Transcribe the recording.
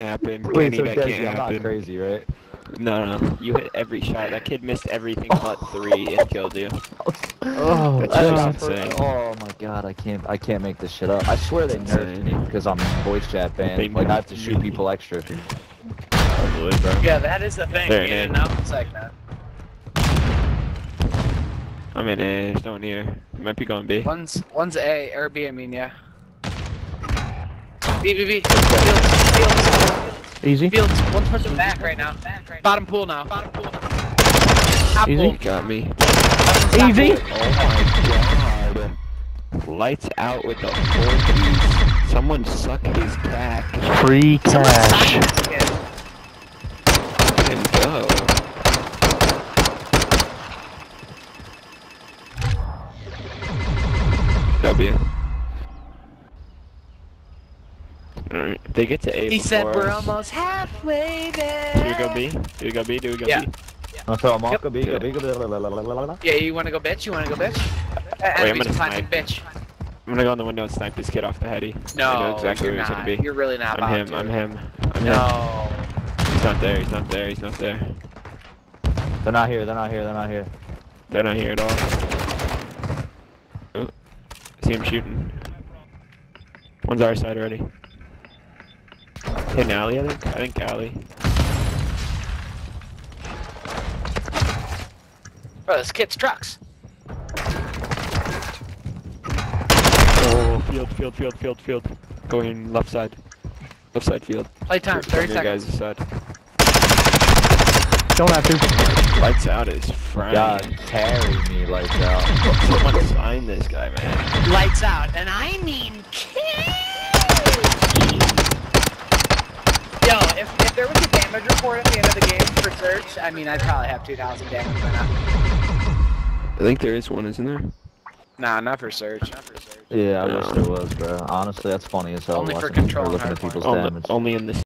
happen. Wait, so that Desi, can't I'm not happen. crazy, right? No, no, you hit every shot. That kid missed everything but three and killed you. Oh, That's I just insane. oh my god, I can't, I can't make this shit up. I swear they nerfed me because I'm voice chat They banned. Like I have to shoot people extra. Probably, bro. Yeah, that is the thing. There, in yeah. and out segment. I'm in A. There's no one here. Might be going B. One's one's A or B. I mean, yeah. B B B. Fields. Fields. Easy. Fields. One person back right now. Bottom pool now. Bottom pool. Top Easy. pool. Got me. Easy. Oh my god. Lights out with the orgies. Someone suck his cack Free cash. And go. W. Alright, they get to A He said we're almost halfway there. Do we go B? Do we go B? Do we go Yeah. B? No, so I'm Yep. go big, go big, go la, la, la, la. Yeah, you wanna go bitch? You wanna go bitch? Uh, I'm gonna snipe. bitch. I'm gonna go in the window and snipe this kid off the heady. No, I know exactly you're where he's not. gonna be. You're really not. I'm about him, to. I'm him. I'm him. No. He's not there, he's not there, he's not there. They're not here. They're not here. They're not here. They're not here at all. Oh, I see him shooting. One's our side already. Hitting alley, I think. I think alley. Bro, this kid's trucks. Oh, field, field, field, field, field. Going left side. Left side field. Playtime, From 30 seconds. guys' side. Don't have to. Lights out is frying. God, carry me like that. Someone sign this guy, man. Lights out, and I mean Yo, if, if there was a damage report at the end of the game for search, I mean, I'd probably have 2,000 damage by now. I think there is one, isn't there? Nah, not for search. Not for search. Yeah, I wish there was, bro. Honestly, that's funny as hell. Only for control looking at people's Only, damage. only in this